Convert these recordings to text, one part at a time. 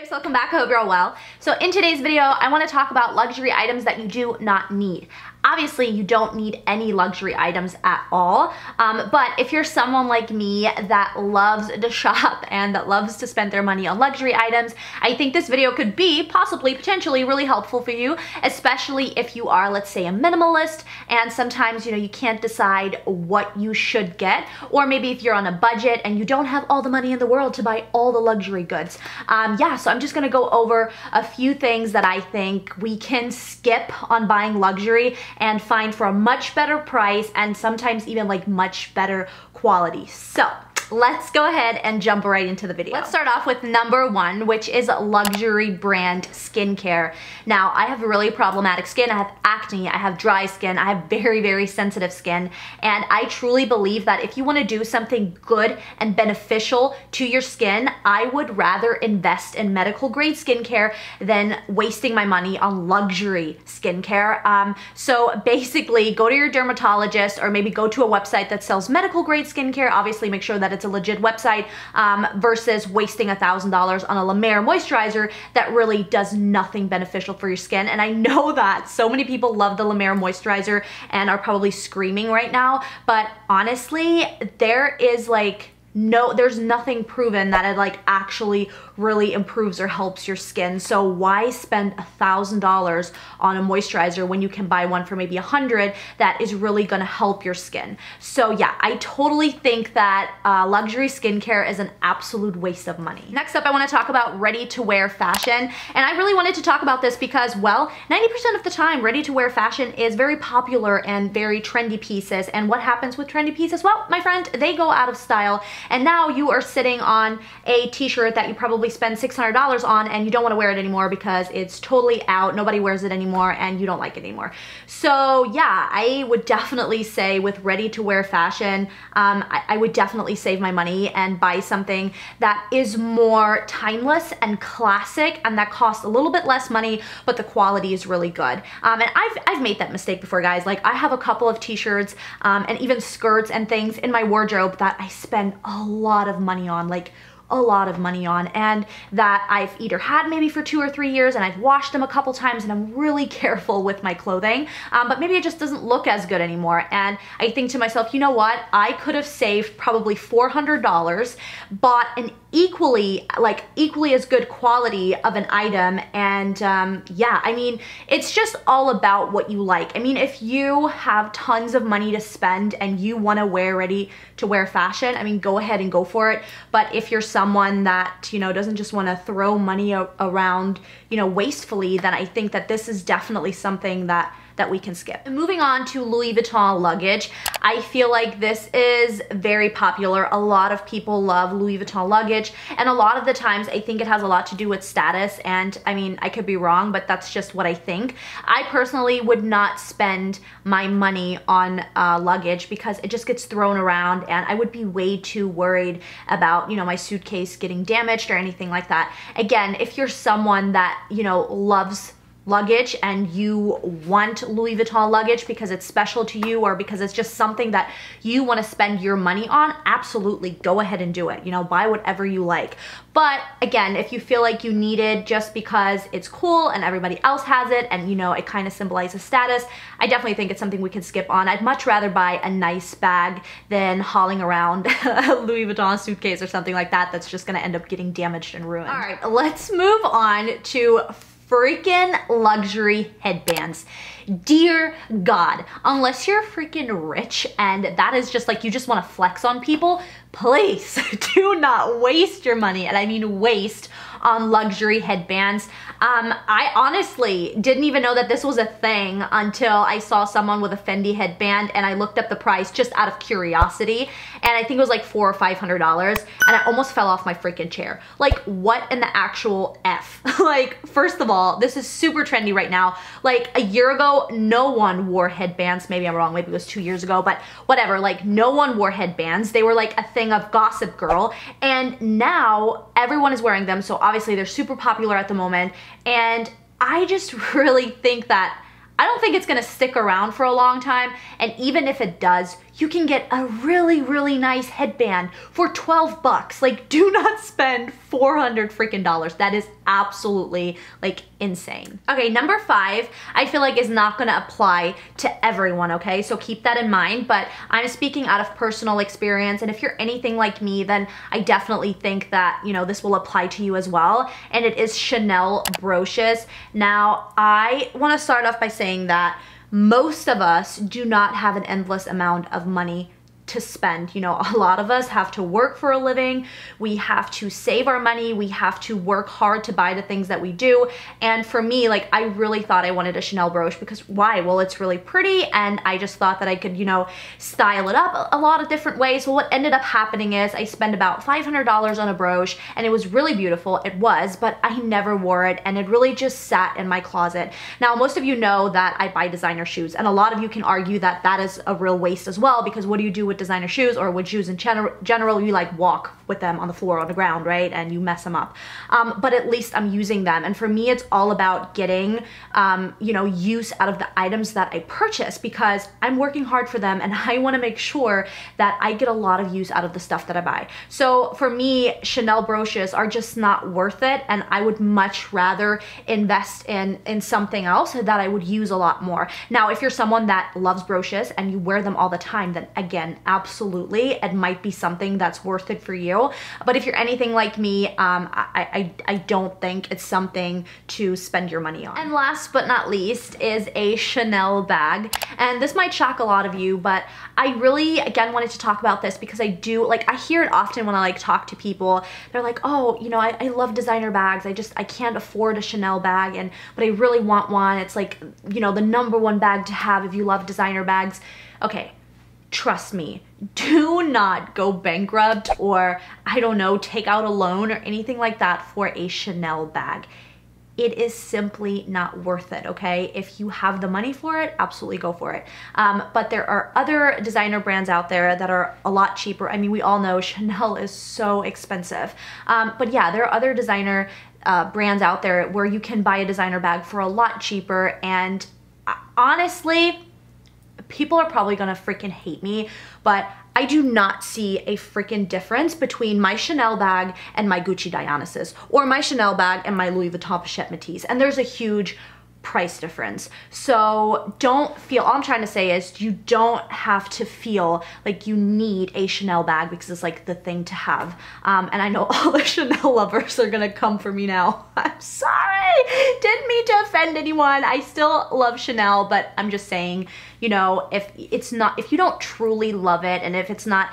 babes, welcome back. I hope you're all well. So in today's video, I want to talk about luxury items that you do not need. Obviously, you don't need any luxury items at all, um, but if you're someone like me that loves to shop and that loves to spend their money on luxury items, I think this video could be possibly, potentially really helpful for you, especially if you are, let's say, a minimalist and sometimes, you know, you can't decide what you should get, or maybe if you're on a budget and you don't have all the money in the world to buy all the luxury goods. Um, yeah, so I'm just gonna go over a few things that I think we can skip on buying luxury and find for a much better price and sometimes even like much better quality. So let's go ahead and jump right into the video. Let's start off with number one, which is luxury brand skincare. Now, I have really problematic skin. I have acne, I have dry skin, I have very, very sensitive skin. And I truly believe that if you wanna do something good and beneficial to your skin, I would rather invest in medical grade skincare than wasting my money on luxury skincare. Um, so basically, go to your dermatologist or maybe go to a website that sells medical grade skincare. Obviously, make sure that it's it's a legit website um, versus wasting a $1,000 on a La Mer moisturizer that really does nothing beneficial for your skin. And I know that so many people love the La Mer moisturizer and are probably screaming right now, but honestly, there is like no there's nothing proven that it like actually really improves or helps your skin. So why spend a thousand dollars on a moisturizer when you can buy one for maybe a hundred that is really gonna help your skin? So yeah i totally think that uh, luxury skincare is an absolute waste of money. Next up i want to talk about ready to wear fashion. And i really wanted to talk about this because well 90% of the time ready to wear fashion is very popular and very trendy pieces. And what happens with trendy pieces? Well my friend they go out of style and now you are sitting on a t-shirt that you probably spend $600 on and you don't want to wear it anymore because it's totally out, nobody wears it anymore, and you don't like it anymore. So yeah, I would definitely say with ready-to-wear fashion, um, I, I would definitely save my money and buy something that is more timeless and classic and that costs a little bit less money, but the quality is really good. Um, and I've, I've made that mistake before, guys. Like I have a couple of t-shirts um, and even skirts and things in my wardrobe that I spend a lot of money on. Like a lot of money on and that I've either had maybe for two or three years and I've washed them a couple times and I'm really careful with my clothing, um, but maybe it just doesn't look as good anymore. And I think to myself, you know what? I could have saved probably $400, bought an equally, like equally as good quality of an item. And um, yeah, I mean, it's just all about what you like. I mean, if you have tons of money to spend and you wanna wear ready to wear fashion, I mean, go ahead and go for it. But if you're someone that, you know, doesn't just want to throw money around, you know, wastefully, then I think that this is definitely something that that we can skip. Moving on to Louis Vuitton luggage, I feel like this is very popular. A lot of people love Louis Vuitton luggage, and a lot of the times I think it has a lot to do with status, and I mean, I could be wrong, but that's just what I think. I personally would not spend my money on uh, luggage because it just gets thrown around, and I would be way too worried about, you know, my suitcase getting damaged or anything like that. Again, if you're someone that, you know, loves luggage and you want Louis Vuitton luggage because it's special to you or because it's just something that you want to spend your money on, absolutely go ahead and do it. You know, buy whatever you like. But again, if you feel like you need it just because it's cool and everybody else has it and you know, it kind of symbolizes status, I definitely think it's something we can skip on. I'd much rather buy a nice bag than hauling around a Louis Vuitton suitcase or something like that that's just gonna end up getting damaged and ruined. All right, let's move on to freaking luxury headbands. Dear God, unless you're freaking rich and that is just like you just want to flex on people, please do not waste your money. And I mean waste on luxury headbands. Um, I honestly didn't even know that this was a thing until I saw someone with a Fendi headband and I looked up the price just out of curiosity and I think it was like four or five hundred dollars and I almost fell off my freaking chair. Like what in the actual F? like first of all, this is super trendy right now. Like a year ago, no one wore headbands. Maybe I'm wrong, maybe it was two years ago, but whatever. Like no one wore headbands. They were like a thing of Gossip Girl and now everyone is wearing them. So obviously they're super popular at the moment. And I just really think that I don't think it's gonna stick around for a long time. And even if it does, you can get a really, really nice headband for 12 bucks. Like, do not spend 400 freaking dollars. That is absolutely like insane. Okay, number five, I feel like is not gonna apply to everyone, okay? So keep that in mind, but I'm speaking out of personal experience, and if you're anything like me, then I definitely think that, you know, this will apply to you as well, and it is Chanel brooches. Now, I wanna start off by saying that most of us do not have an endless amount of money to spend. You know, a lot of us have to work for a living. We have to save our money. We have to work hard to buy the things that we do. And for me, like I really thought I wanted a Chanel brooch because why? Well, it's really pretty and I just thought that I could, you know, style it up a lot of different ways. So what ended up happening is I spent about $500 on a brooch and it was really beautiful. It was, but I never wore it and it really just sat in my closet. Now, most of you know that I buy designer shoes and a lot of you can argue that that is a real waste as well because what do you do with designer shoes or with shoes in general, general you like walk with them on the floor on the ground, right? And you mess them up. Um, but at least I'm using them. And for me, it's all about getting, um, you know, use out of the items that I purchase because I'm working hard for them and I want to make sure that I get a lot of use out of the stuff that I buy. So for me, Chanel brooches are just not worth it. And I would much rather invest in, in something else that I would use a lot more. Now, if you're someone that loves brooches and you wear them all the time, then again, absolutely. It might be something that's worth it for you. But if you're anything like me, um, I, I, I don't think it's something to spend your money on. And last but not least is a Chanel bag. And this might shock a lot of you, but I really, again, wanted to talk about this because I do, like, I hear it often when I, like, talk to people. They're like, oh, you know, I, I love designer bags. I just, I can't afford a Chanel bag, and but I really want one. It's like, you know, the number one bag to have if you love designer bags. Okay, trust me, do not go bankrupt or, I don't know, take out a loan or anything like that for a Chanel bag. It is simply not worth it, okay? If you have the money for it, absolutely go for it. Um, but there are other designer brands out there that are a lot cheaper. I mean, we all know Chanel is so expensive. Um, but yeah, there are other designer uh, brands out there where you can buy a designer bag for a lot cheaper and uh, honestly, people are probably gonna freaking hate me, but I do not see a freaking difference between my Chanel bag and my Gucci Dionysus, or my Chanel bag and my Louis Vuitton Pochette Métis. And there's a huge price difference. So don't feel, all I'm trying to say is you don't have to feel like you need a Chanel bag because it's like the thing to have. Um, and I know all the Chanel lovers are gonna come for me now. I'm sorry, didn't mean to offend anyone. I still love Chanel, but I'm just saying, you know, if it's not, if you don't truly love it and if it's not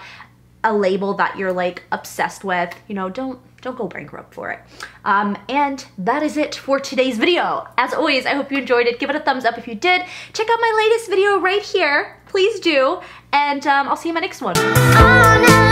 a label that you're like obsessed with, you know, don't don't go bankrupt for it. Um, and that is it for today's video. As always, I hope you enjoyed it. Give it a thumbs up if you did. Check out my latest video right here. Please do. And um, I'll see you in my next one.